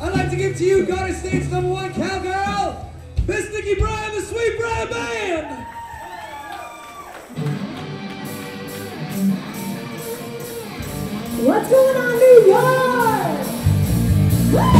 I'd like to give to you Garden State's number one cowgirl, Miss Nikki Briar, the SweetBriar Band. What's going on, New York? Woo!